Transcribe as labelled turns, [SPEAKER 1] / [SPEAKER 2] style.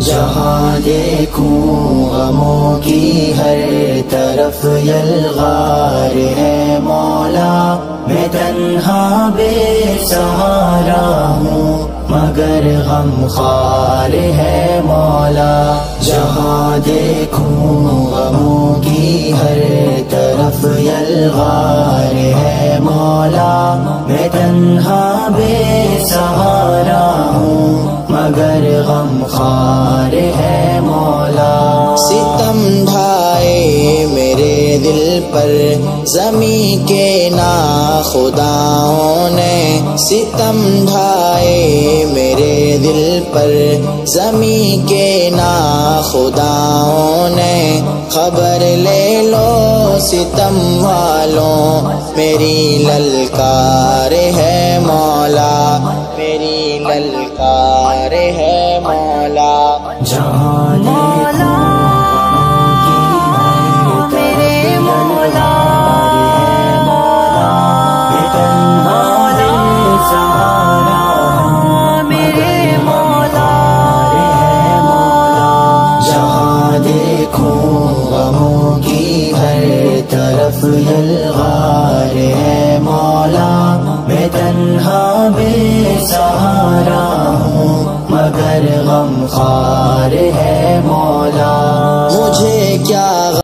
[SPEAKER 1] जहाँ देखूँ गमों की हर तरफ़ यलगार है मौला। मैं तन्हा बेसहारा हूँ, मगर गम खार है मौला। जहाँ देखूँ गमों की हर तरफ़ यलगार है मौला। मैं तन्हा बेसहारा मगर गम खार है मौला।
[SPEAKER 2] सितम ढाए मेरे दिल पर, जमी के ना खुदाओं ने। सितम ढाए मेरे दिल पर, जमी के ना खुदाओं ने। खबर ले लो सितम वालों, मेरी ललकार है मौला। मौला।
[SPEAKER 3] मौला मेरे मौला
[SPEAKER 1] तरफ़ है मौला। मैं तन्हा बेसहारा गमखार है मौला।